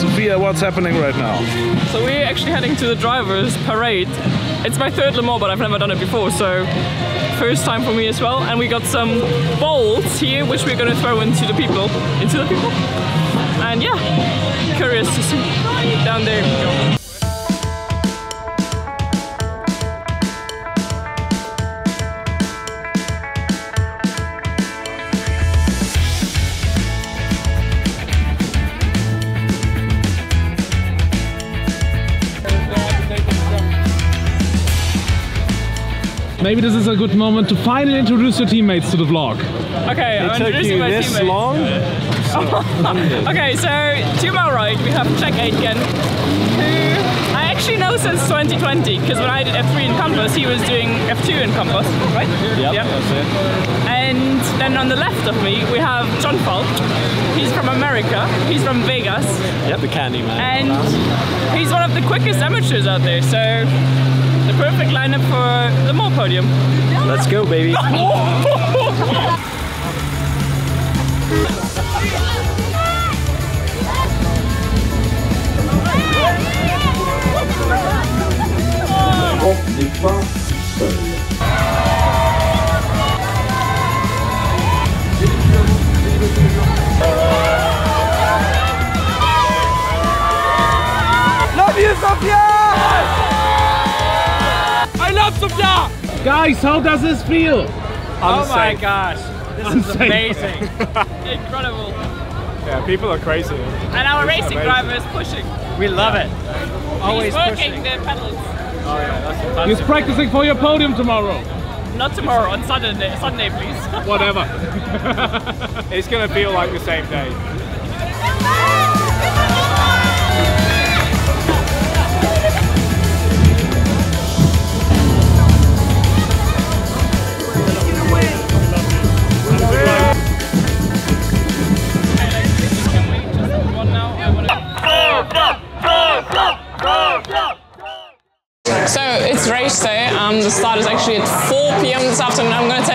Sophia, what's happening right now? So we're actually heading to the drivers parade. It's my third Le Mans, but I've never done it before, so first time for me as well. And we got some balls here, which we're gonna throw into the people. Into the people? And yeah, curious to see down there. Maybe this is a good moment to finally introduce your teammates to the vlog. Okay, I'm took introducing you my this teammates. long? Okay, so to my right we have Jack Aitken, who I actually know since 2020, because when I did F3 in Campos, he was doing F2 in Campos, right? Yep, Yep. that's it. And then on the left of me we have John Falb. He's from America, he's from Vegas, Yep, the candy man. and he's one of the quickest amateurs out there, so the perfect lineup for Le Mans podium. Let's go, baby. n'est pas seul. Guys, how does this feel? Oh my gosh, this is amazing. Incredible. Yeah, people are crazy. And our racing amazing. driver is pushing. We love it. He's working the pedals. Oh yeah, that's fantastic. He's practicing for your podium tomorrow. Not tomorrow, on Sunday, Sunday please. Whatever. It's gonna feel like the same day.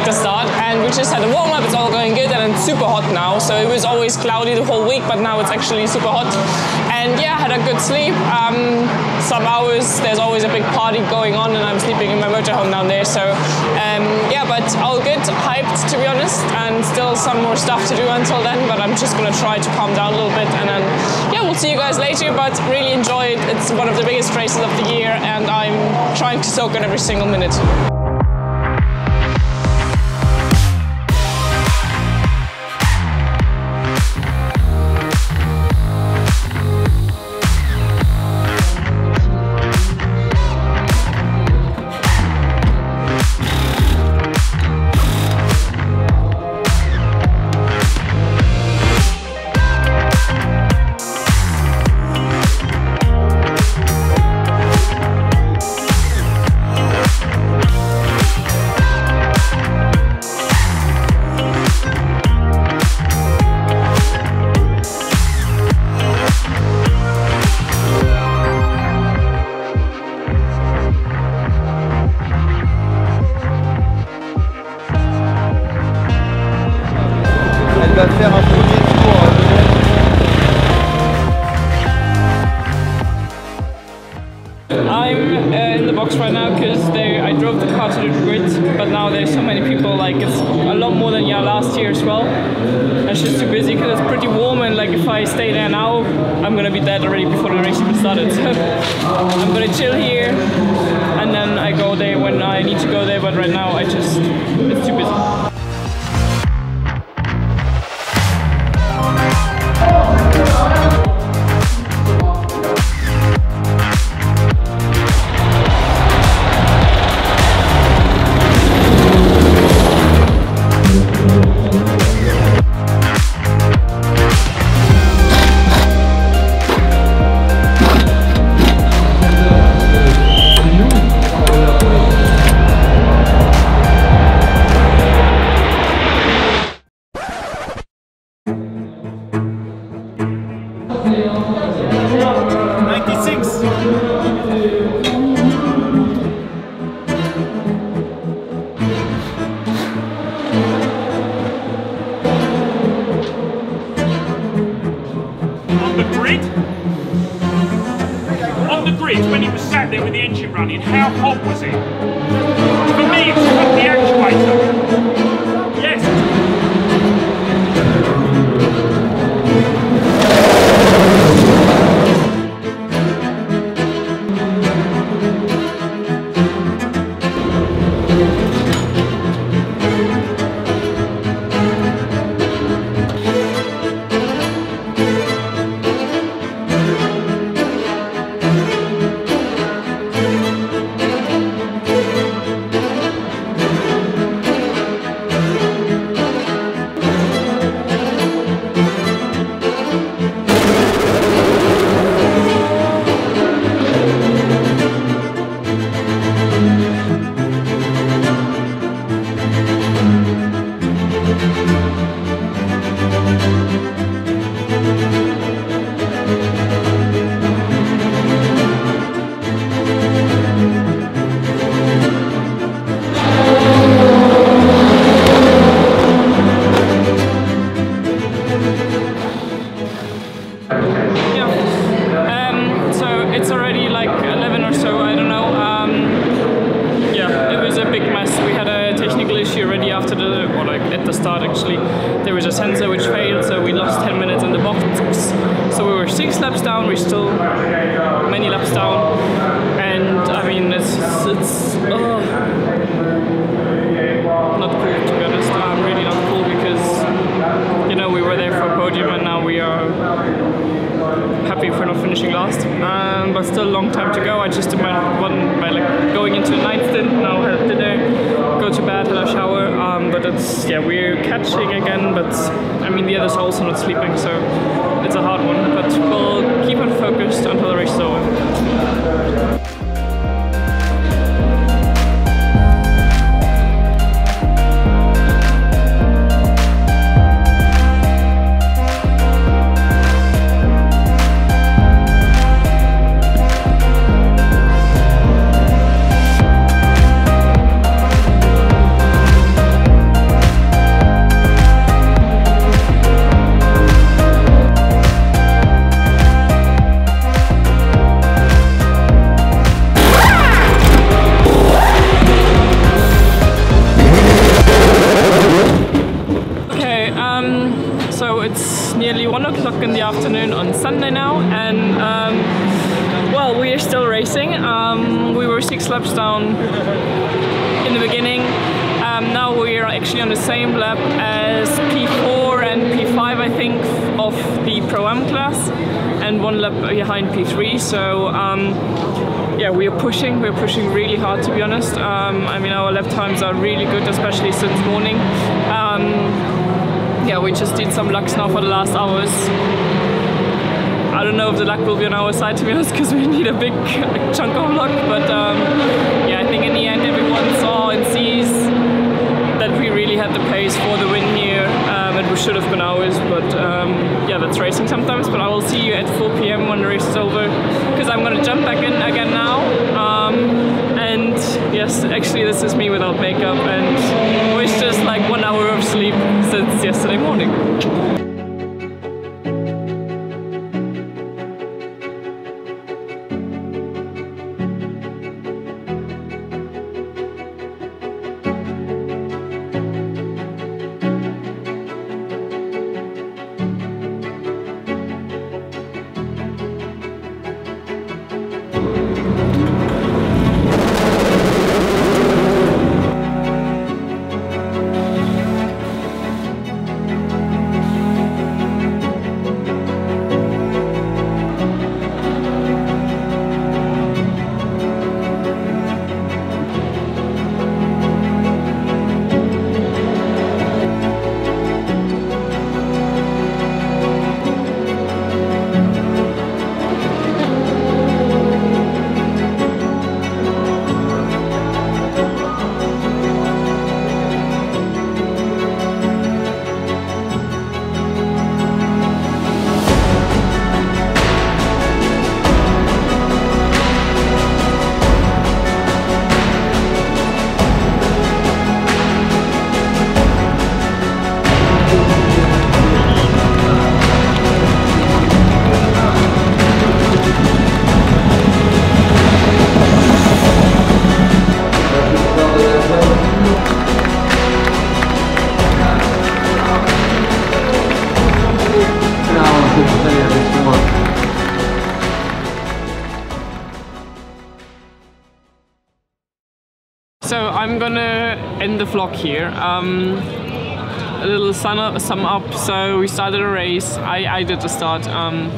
Take the start, and we just had a warm up. It's all going good, and it's super hot now. So it was always cloudy the whole week, but now it's actually super hot. And yeah, I had a good sleep. Um, some hours. There's always a big party going on, and I'm sleeping in my motorhome down there. So um, yeah, but all good. Hyped to be honest, and still some more stuff to do until then. But I'm just to try to calm down a little bit, and then yeah, we'll see you guys later. But really enjoy it. It's one of the biggest races of the year, and I'm trying to soak in every single minute. Now, I'm gonna be dead already before the race even started. So I'm gonna chill here, and then I go there when I need to go there. But right now I just it's too busy. On at the start actually. There was a sensor which failed, so we lost 10 minutes in the box. So we were six laps down, we're still many laps down. And I mean, it's, it's, oh, not cool to be honest. I'm really not cool because, you know, we were there for a podium and now we are happy for not finishing last. Um, but still a long time to go. I just my one by like going into ninth stint. Now have dinner, go to bed, have a shower. Um, but it's yeah we're catching again. But I mean the others are also not sleeping, so it's a hard one. But we'll keep on focused until the race is o'clock in the afternoon on Sunday now, and um, well, we are still racing. Um, we were six laps down in the beginning. Um, now we are actually on the same lap as P4 and P5, I think, of the Pro Am class, and one lap behind P3. So. Um, yeah, we are pushing. We're pushing really hard, to be honest. Um, I mean, our lap times are really good, especially since morning. Um, yeah, we just did some laps now for the last hours. I don't know if the luck will be on our side, to be honest, because we need a big chunk of luck. But um, yeah, I think in the end, everyone saw and sees that we really had the pace for the win here, um, and we should have been ours. But um, yeah, that's racing sometimes. But I will see you at 4 p.m. when the race is over, because I'm gonna jump back in again now. Um, and yes, actually, this is me without makeup, and yesterday morning. Gonna end the vlog here. Um, a little sum up, sum up. So we started a race. I, I did the start. Um,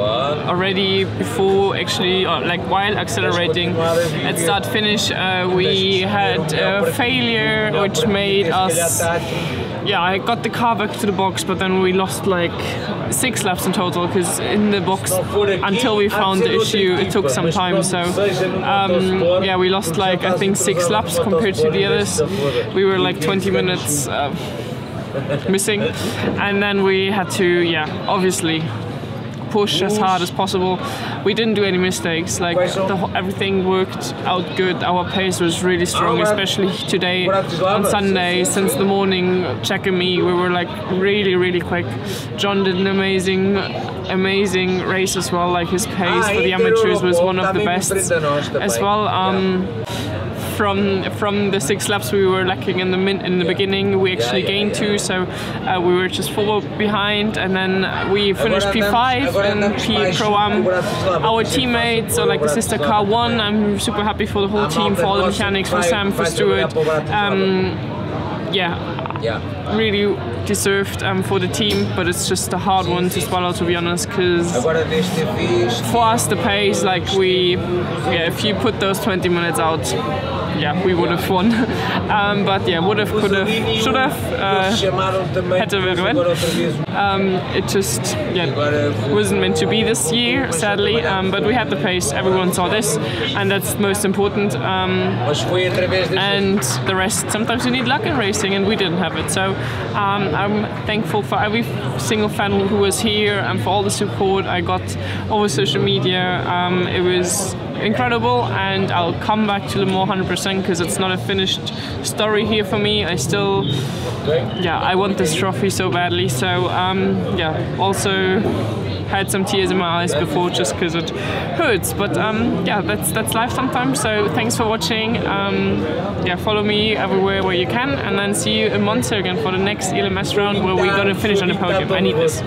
already before actually or like while accelerating at start finish uh, we had a failure which made us yeah I got the car back to the box but then we lost like six laps in total because in the box until we found the issue it took some time so um, yeah we lost like I think six laps compared to the others we were like 20 minutes uh, missing and then we had to yeah obviously push as hard as possible. We didn't do any mistakes. Like the, everything worked out good. Our pace was really strong, especially today on Sunday. Since the morning, Jack and me, we were like really, really quick. John did an amazing, amazing race as well. Like his pace for the amateurs was one of the best as well. Um, from from the six laps we were lacking in the min- in the beginning, we actually gained two, so uh, we were just four behind, and then we finished P5 and P Pro Am. Our teammates, so like the sister car, won. I'm super happy for the whole team, for all the mechanics, for Sam, for Stuart. Um, yeah, really deserved um, for the team, but it's just a hard one to swallow, to be honest, because for us the pace like we yeah if you put those 20 minutes out yeah we would have won. Um, but yeah would have could have should have uh, to outra vez. um, it just yeah wasn't meant to be this year sadly. Um, but we had the pace everyone saw this and that's most important. Um, and the rest sometimes you need luck in racing and we didn't have it. So um, i'm thankful for every single fan who was here and for all the support i got over social media. Um, it was incredible and i'll come back to Le Mans 100% because it's not a finished story here for me. I still yeah i want this trophy so badly. So um, yeah also had some tears in my eyes before just because it hurts. But um, yeah that's that's life sometimes. So thanks for watching. Um, yeah follow me everywhere where you can and then see you in Monza again for the next ELMS round where we're gonna finish on the podium. I need this.